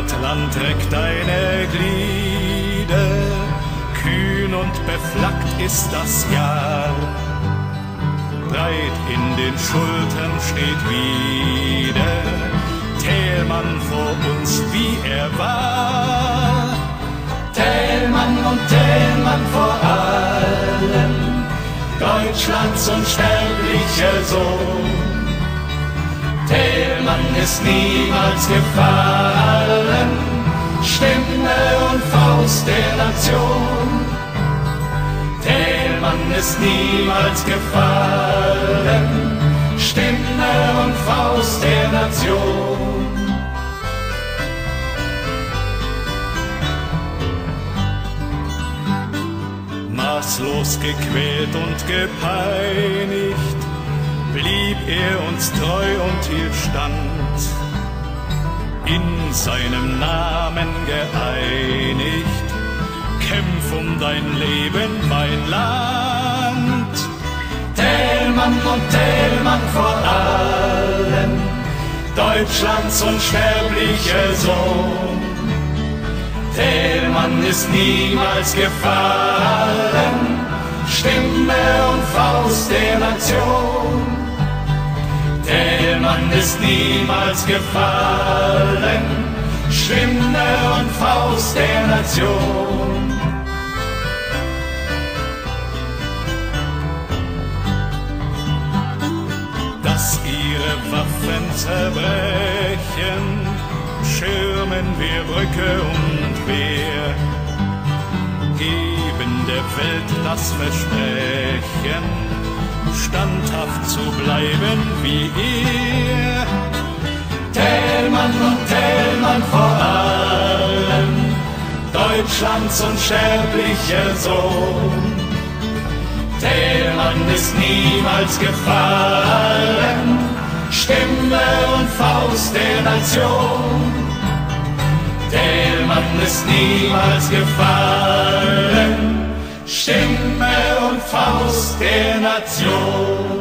Vaterland reckt deine Glieder, kühn und beflaggt ist das Jahr. Breit in den Schultern steht wieder Thälmann vor uns, wie er war. Thälmann und Thälmann vor allem, Deutschlands unsterblicher Sohn. Thälmann ist niemals gefallen, Stimme und Faust der Nation. Thälmann ist niemals gefallen, Stimme und Faust der Nation. Maßlos gequält und gepeinigt, blieb er uns treu und hielt stand, in seinem Namen geeinigt, kämpf um dein Leben, mein Land. Thälmann und Thälmann vor allem, Deutschlands unsterblicher Sohn. Thälmann ist niemals gefallen, Stimme und Faust der Nation. Ist niemals gefallen, Stimme und Faust der Nation. Dass ihre Waffen zerbrechen, schirmen wir Brücke und Wehr, geben der Welt das Versprechen, standhaft zu bleiben wie ihr. Thälmann und Thälmann vor allem, Deutschlands unsterblicher Sohn. Thälmann ist niemals gefallen, Stimme und Faust der Nation. Thälmann ist niemals gefallen, Stimme und Faust der Nation.